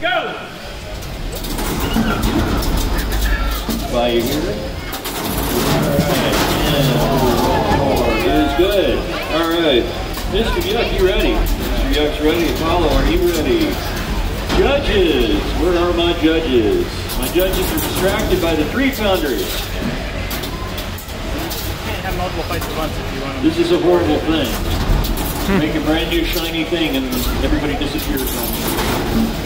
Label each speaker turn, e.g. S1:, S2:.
S1: Go!
S2: By you hear? Alright, and four oh, good. Alright, Mr. Yuck, you ready? Mr. Yuck's ready. Apollo, are you ready? Judges! Where are my judges? My judges are distracted by the three founders.
S1: You can't have multiple fights at once if you want them.
S2: This is a horrible thing. Make a brand new shiny thing and everybody disappears